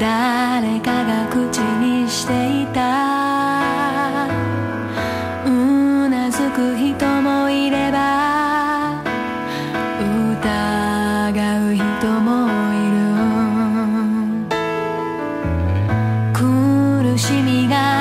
誰か人もいる。苦しみが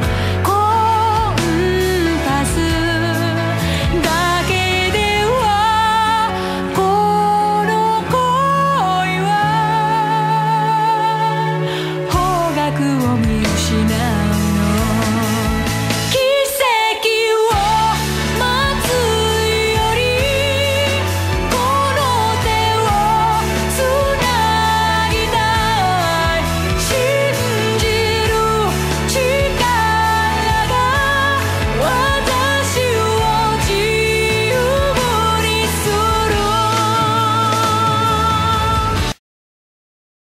now.